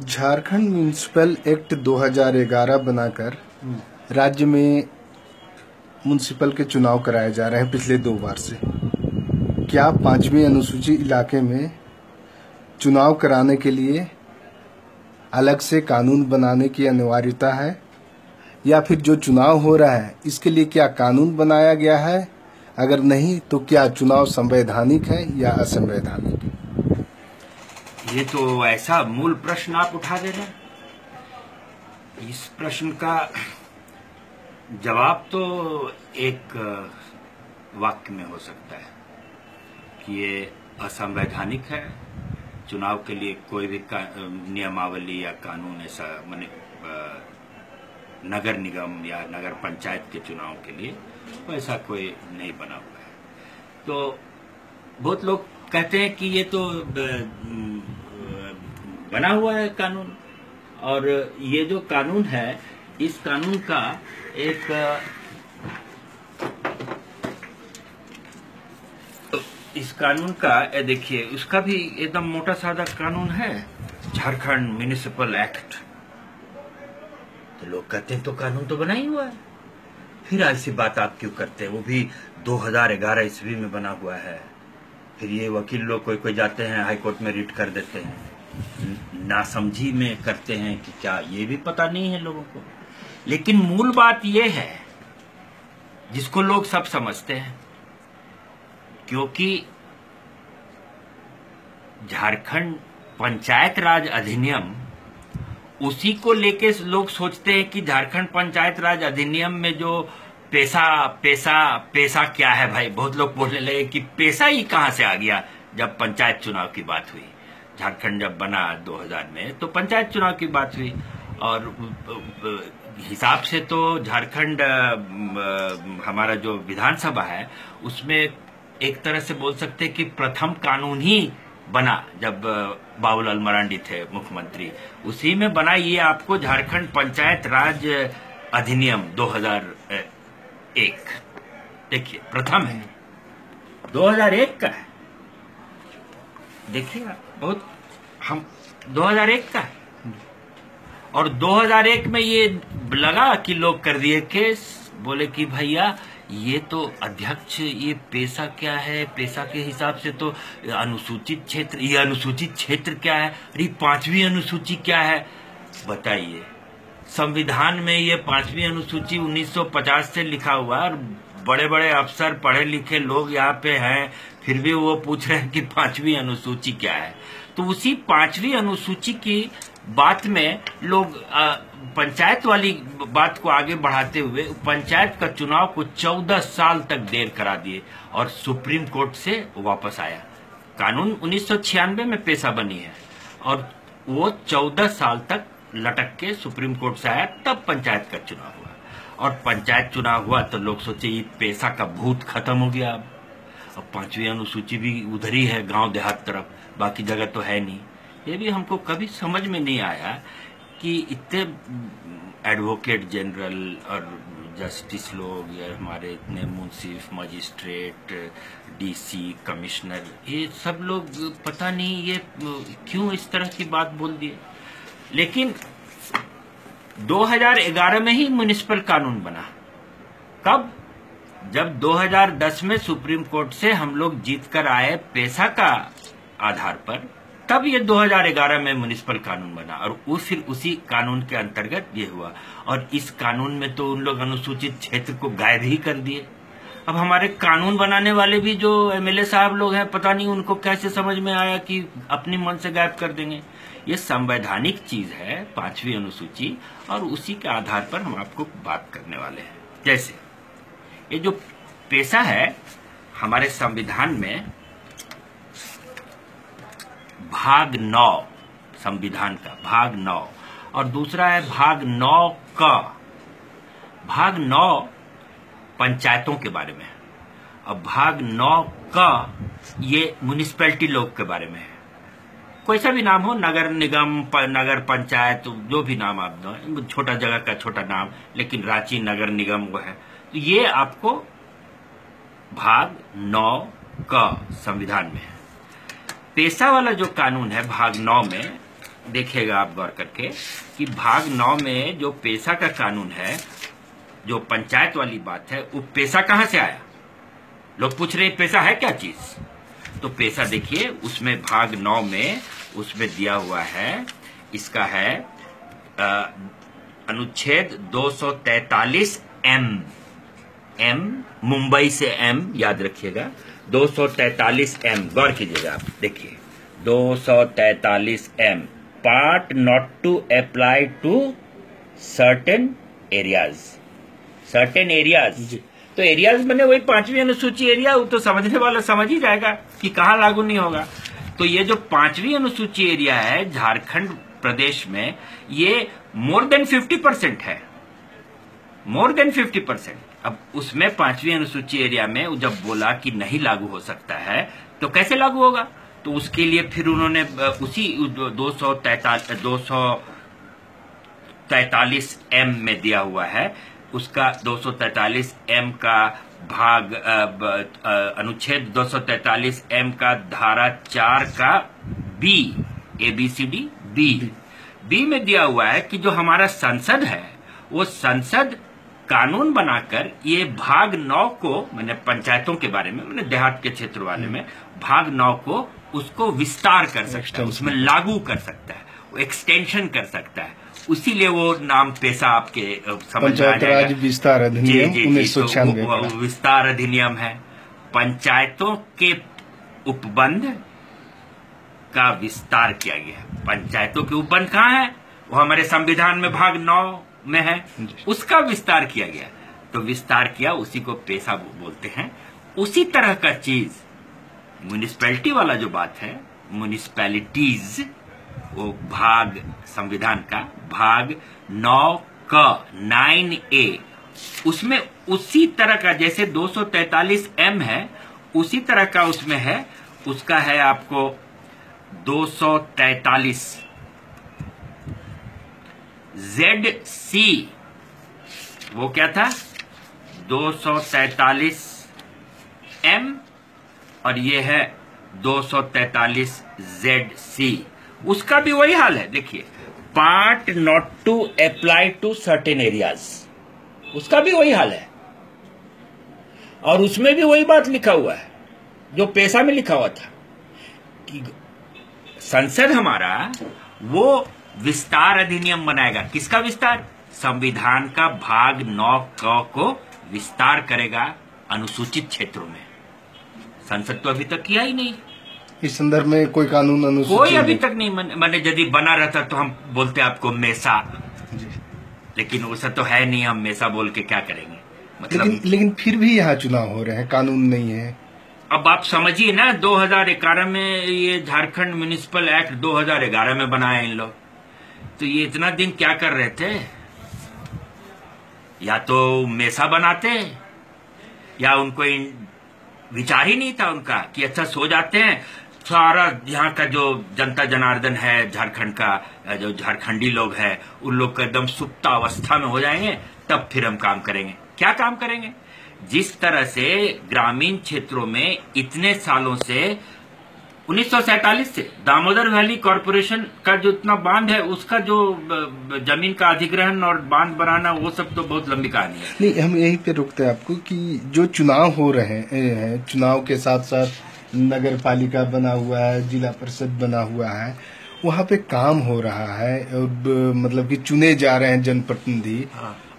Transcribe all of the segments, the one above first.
Jharkhand municipal act 2011 बनाकर राज्य में म्यूनिसिपल के चुनाव कराए जा रहे हैं पिछले दो बार से। क्या पांचवी अनुसूची इलाके में चुनाव कराने के लिए अलग से कानून बनाने की अनिवार्यता है? या फिर जो चुनाव हो रहा है, इसके लिए क्या कानून बनाया गया है? अगर नहीं तो क्या चुनाव संवैधानिक है या असंवैधानिक? ये तो ऐसा मूल प्रश्न आप उठा दे रहे हैं। इस प्रश्न का जवाब तो एक वाक्य में हो सकता है कि ये असंवैधानिक है। चुनाव के लिए कोई भी नियमावली या कानून ऐसा मैंने नगर निगम या नगर पंचायत के चुनाव के लिए वैसा कोई नहीं बना हुआ है। तो बहुत लोग कहते हैं कि ये तो बना हुआ है कानून। और ये जो कानून है, इस कानून का एक, इस कानून का देखिए, उसका भी एकदम मोटा सादा कानून है। झारखंड म्यूनिसिपल एक्ट तो लोग कहते हैं तो कानून तो बना ही हुआ है। फिर ऐसी बात आप क्यों करते हैं? वो भी 2011 ईस्वी में बना हुआ है। फिर ये वकील लोग कोई कोई जाते हैं, हाईकोर्ट में रिट कर देते हैं। नासमझी में करते हैं कि क्या ये भी पता नहीं है लोगों को। लेकिन मूल बात ये है, जिसको लोग सब समझते हैं, क्योंकि झारखंड पंचायत राज अधिनियम, उसी को लेके लोग सोचते हैं कि झारखंड पंचायत राज अधिनियम में जो पैसा पैसा पैसा क्या है भाई? बहुत लोग बोलने लगे कि पैसा ही कहाँ से आ गया जब पंचायत चुनाव की बात हुई। झारखंड जब बना 2000 में तो पंचायत चुनाव की बात हुई। और हिसाब से तो झारखंड हमारा जो विधानसभा है, उसमें एक तरह से बोल सकते कि प्रथम कानून ही बना, जब बाबूलाल मरांडी थे मुख्यमंत्री। उसी में बना ये आपको झारखंड पंचायत राज अधिनियम 2001 देखिए, प्रथम है। 2001 का है। देखिए बहुत, हम 2001 का और 2001 में ये लगा कि लोग कर दिए केस, बोले कि भैया, ये तो अध्यक्ष, ये पैसा क्या है? पैसा के हिसाब से तो अनुसूचित क्षेत्र, ये अनुसूचित क्षेत्र क्या है? अरे, पांचवी अनुसूची क्या है? बताइए। संविधान में ये पांचवी अनुसूची 1950 से लिखा हुआ है और बड़े बड़े अफसर पढ़े लिखे लोग यहाँ पे हैं, फिर भी वो पूछ रहे हैं कि पांचवी अनुसूची क्या है? तो उसी पांचवी अनुसूची की बात में लोग पंचायत वाली बात को आगे बढ़ाते हुए पंचायत का चुनाव को 14 साल तक देर करा दिए और सुप्रीम कोर्ट से वापस आया। कानून उन्नीस सौ छियानबे में पेशा बनी है और वो 14 साल तक लटक के सुप्रीम कोर्ट से आया, तब पंचायत का चुनाव हुआ। और पंचायत चुनाव हुआ तो लोग सोचे, ये पैसा का भूत खत्म हो गया अब। अब पांचवी अनुसूची भी उधर ही है, गाँव देहात तरफ़। बाकी जगह तो है नहीं। ये भी हमको कभी समझ में नहीं आया कि इतने एडवोकेट जनरल और जस्टिस लोग या हमारे इतने मुंसिफ मजिस्ट्रेट डीसी कमिश्नर ये सब लोग, पता नहीं ये क्यों इस तरह की बात बोल दिए। लेकिन 2011 में ही म्यूनिसिपल कानून बना। कब? जब 2010 में सुप्रीम कोर्ट से हम लोग जीत कर आए पैसा का आधार पर, तब ये 2011 में म्यूनिसिपल कानून बना और उस फिर उसी कानून के अंतर्गत ये हुआ। और इस कानून में तो उन लोग अनुसूचित क्षेत्र को गायब ही कर दिए। अब हमारे कानून बनाने वाले भी जो एमएलए साहब लोग हैं, पता नहीं उनको कैसे समझ में आया कि अपनी मन से गायब कर देंगे। ये संवैधानिक चीज़ है, पांचवी अनुसूची, और उसी के आधार पर हम आपको बात करने वाले हैं। जैसे, ये जो पेशा है, हमारे संविधान में भाग नौ, संविधान का भाग नौ, और दूसरा है भाग नौ का। भाग नौ पंचायतों के बारे में अब भाग नौ का ये म्यूनिसपैलिटी लोग के बारे में है। कोई सा भी नाम हो, नगर निगम नगर पंचायत, जो भी नाम आप दो, छोटा जगह का छोटा नाम, लेकिन रांची नगर निगम वो है। तो ये आपको भाग नौ का संविधान में है। पेशा वाला जो कानून है, भाग नौ में, देखिएगा आप गौर करके, कि भाग नौ में जो पेशा का कानून है, जो पंचायत वाली बात है, वो पेशा कहाँ से आया? लोग पूछ रहे पेशा है क्या चीज़? तो पैसा देखिए, उसमें भाग नौ में उसमें दिया हुआ है इसका है अनुच्छेद 243 एम एम मुंबई से एम याद रखिएगा 243 एम गौर कीजिएगा आप देखिए 243 M part not to apply to certain areas certain areas तो एरियाज़ बने वही पांचवी अनुसूची एरिया वो तो समझने वाला समझ ही जाएगा कि कहाँ लागू नहीं होगा। तो ये जो पांचवी अनुसूची एरिया है, झारखंड प्रदेश में, ये मोर देन फिफ्टी परसेंट है। मोर देन फिफ्टी परसेंट अब उसमें पांचवी अनुसूची एरिया में जब बोला कि नहीं लागू हो सकता है तो कैसे लागू होगा? तो उसके लिए फिर उन्होंने उसी दो सौ दो सौ तैतालीस एम में दिया हुआ है। उसका 243 एम का भाग अनुच्छेद 243 एम का धारा चार का B A B C D B B में दिया हुआ है कि जो हमारा संसद है वो संसद कानून बनाकर ये भाग नौ को मैंने पंचायतों के बारे में मैंने देहात के क्षेत्र वाले में भाग नौ को उसको विस्तार कर सकता है उसमें लागू कर सकता है एक्सटेंशन कर सकता है। उसीलिए वो नाम पेशा आपके समझ में आ पंचायत जाएगा। राज विस्तार अधिनियम उन्नीस सौ तो छियानवे वो विस्तार अधिनियम है। पंचायतों के उपबंध का विस्तार किया गया है। पंचायतों के उपबंध कहाँ है? वो हमारे संविधान में भाग नौ में है। उसका विस्तार किया गया तो विस्तार किया उसी को बो- बोलते हैं। उसी तरह का चीज़ म्यूनिसपैलिटी वाला जो बात है म्यूनिसपैलिटीज वो भाग संविधान का, भाग नौ क, नाइन ए। उसमें उसी तरह का, जैसे 243 एम है, उसी तरह का उसमें है, उसका है आपको 243 जेड सी, वो क्या था? 243 एम, और ये है 243 जेड सी। उसका भी वही हाल है, देखिए। Part not to apply to certain areas उसका भी वही हाल है। और उसमें भी वही बात लिखा हुआ है, जो पेशा में लिखा हुआ था। कि संसद हमारा, वो विस्तार अधिनियम बनाएगा। किसका विस्तार? संविधान का भाग नौ को विस्तार करेगा अनुसूचित क्षेत्रों में। संसद तो अभी तक किया ही नहीं। इस संदर्भ में कोई कानून अनुसूची कोई अभी तक नहीं मन- मैंने यदि बना रहता तो हम बोलते आपको मेसा। लेकिन वैसा तो है नहीं हम मेसा बोल के क्या करेंगे? मतलब लेकिन लेकिन फिर भी यहाँ चुनाव हो रहे हैं कानून नहीं है। अब आप समझिए ना 2011 में ये झारखंड म्यूनिसिपल एक्ट 2011 में बनाया इन लोग। तो ये इतना दिन क्या कर रहे थे? या तो मेसा बनाते या उनको विचार ही नहीं था उनका कि अच्छा सो जाते हैं। सारा यहाँ का जो जनता जनार्दन है, झारखंड का जो झारखंडी लोग हैं, उन लोग का एकदम सुप्त अवस्था में हो जाएँगे, तब फिर हम काम करेंगे। क्या काम करेंगे? जिस तरह से ग्रामीण क्षेत्रों में इतने सालों से 1947 से दामोदर वैली कॉरपोरेशन का जो इतना बाँध है, उसका जो ज़मीन का अधिग्रहण और बाँध बनाना, वो सब तो बहुत लंबी कहानी है। नहीं, हम यहीं पे रुकते हैं आपको कि जो चुनाव हो रहे हैं चुनाव के साथ साथ नगर पालिका बना हुआ है जिला परिषद बना हुआ है। वहाँ पे काम हो रहा है अब मतलब कि चुने जा रहे हैं जनप्रतिनिधि।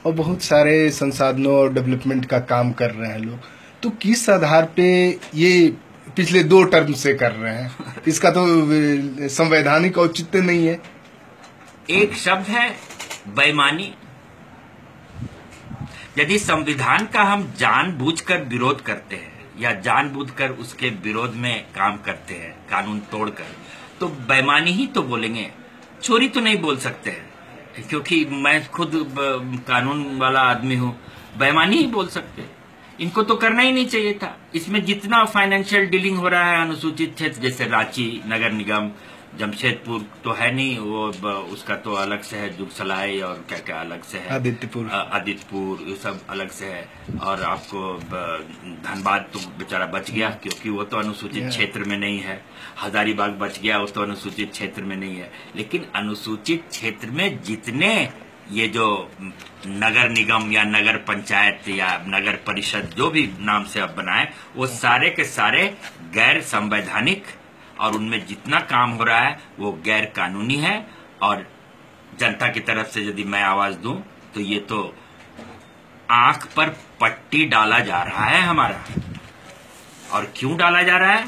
और बहुत सारे संसाधनों और डेवलपमेंट का काम कर रहे हैं लोग। तो किस आधार पे ये पिछले दो टर्म से कर रहे हैं? इसका तो संवैधानिक औचित्य नहीं है। एक शब्द है बेईमानी। यदि संविधान का हम जानबूझकर विरोध करते हैं या जानबूझकर उसके विरोध में काम करते हैं, कानून तोड़कर। तो बेमानी ही तो बोलेंगे। चोरी तो नहीं बोल सकते हैं, क्योंकि मैं खुद कानून वाला आदमी हूँ। बेमानी ही बोल सकते हैं। इनको तो करना ही नहीं चाहिए था। इसमें जितना फाइनेंशियल डीलिंग हो रहा है अनुसूचित क्षेत्र, जैसे रांची नगर निगम जमशेदपुर तो है नहीं वो उसका तो अलग से है जुगसलाई और क्या क्या अलग से है। आदित्यपुर। आदित्यपुर ये सब अलग से है। और आपको धनबाद तो बेचारा बच गया क्योंकि वो तो अनुसूचित क्षेत्र में नहीं है। हजारीबाग बच गया वो तो अनुसूचित क्षेत्र में नहीं है। लेकिन अनुसूचित क्षेत्र में जितने ये जो नगर निगम या नगर पंचायत या नगर परिषद जो भी नाम से आप बनाए वो सारे के सारे गैर संवैधानिक और उनमें जितना काम हो रहा है, वो गैर कानूनी है। और जनता की तरफ़ से यदि मैं आवाज़ दूँ तो ये तो आँख पर पट्टी डाला जा रहा है हमारा। और क्यों डाला जा रहा है?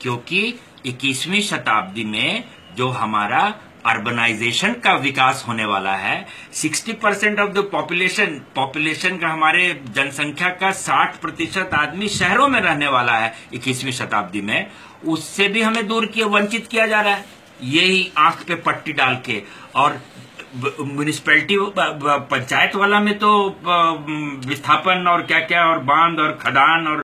क्योंकि 21वीं शताब्दी में जो हमारा अर्बनाइजेशन का विकास होने वाला है। 60 percent of the population population का हमारे जनसंख्या का 60 प्रतिशत आदमी शहरों में रहने वाला है 21वीं शताब्दी में। उससे भी हमें दूर किया, वंचित किया जा रहा है। यही आँख पे पट्टी डाल के। और म्यूनिसपैलिटी पंचायत वाला में तो विस्थापन और क्या क्या और बाँध और खदान और